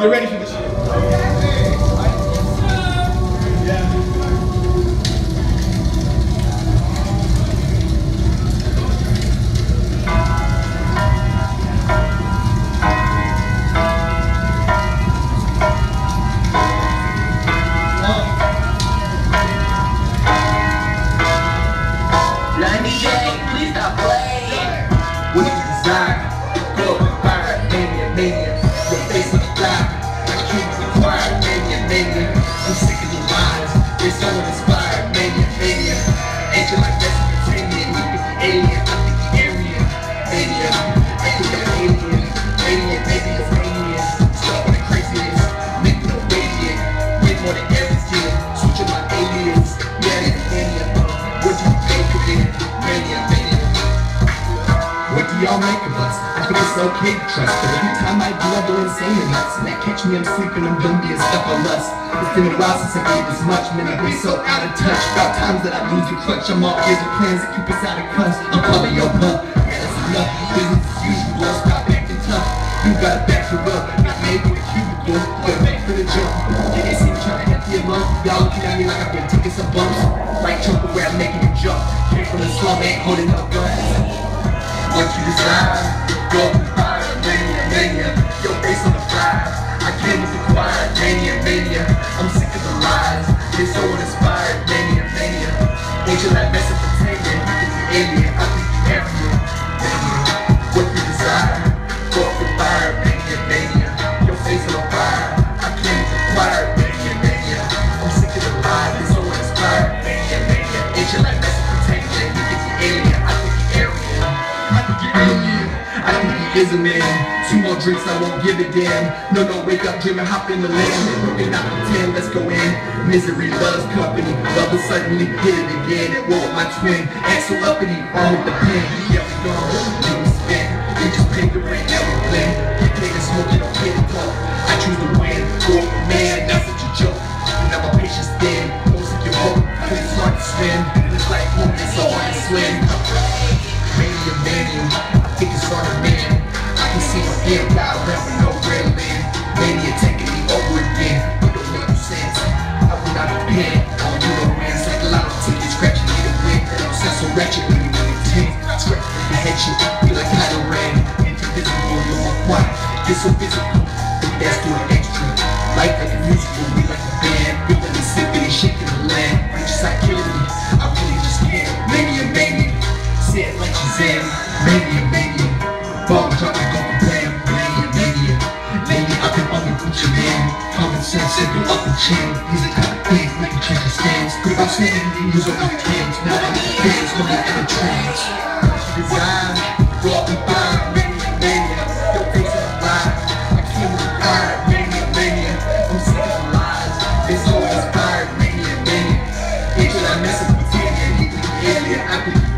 Get ready for this shit. Please stop playing. Do desire? Go y'all make of us? I think it's okay to trust, but every time I do, I go insane and nuts. And that catch me, I'm sleeping, I'm done being stuck on lust. It's been a while since I gave this much, man, I've been so out of touch. About times that I lose the clutch, I'm all ears and plans that keep us out of cuss. I'm calling your bluff, man, that's enough. You gotta back it up, not maybe the cubicle, but back for the jump. They see me trying to empty a lung. Y'all looking at me like I've been taking some bumps. Like Trump, where I'm making a jump. Came from the slum, ain't holding up guns. What you desire, go fire, mania, mania. Your face on the fly. I came with the choir, mania, mania. I'm sick of the lies. They're so uninspired, is a man. Two more drinks, I won't give a damn. No, no, wake up, dreaming, hop in the land. Broken out pretend, let's go in. Misery loves company. Love will suddenly hit it again. It won't my twin. Axel uppity, on with the pen. Yeah, we gone. We spin? We just pay the rent, now we blend. We play the smoke, you don't get it caught. I choose to win. Up, man, that's such a joke. Now my patience thin. Most of your hope, cause it's hard to swim. It's like it's so hard to swim. Mania, mania, I think it's on a man. I can see my hand fly around with no real man. Mania taking me over again, but make no sense. I will not repent, I don't do no wins. Like a lot of tickets, scratching me to win. Sound so ratchet when you really tense. Scratch the head shit, feel like Kylo Ren. Invisible, no more quiet. Get so physical, that's doing extra. Life like a musical, we like a band. Feeling the symphony, shaking the land. You just not killing me, I really just can't. Mania. Say it like Shazam, mania, mania. Ball dropping, Send signal up the chain Music got things, make you change your stance Grip out sanity, use all your hands Now I'm in the dance, no more a trance Design, raw and fine Mania, your face is I came with a fire, mania, mania I'm sick of lies, it's all inspired Mania, mania, hate what I mess up with Alien, alien, I believe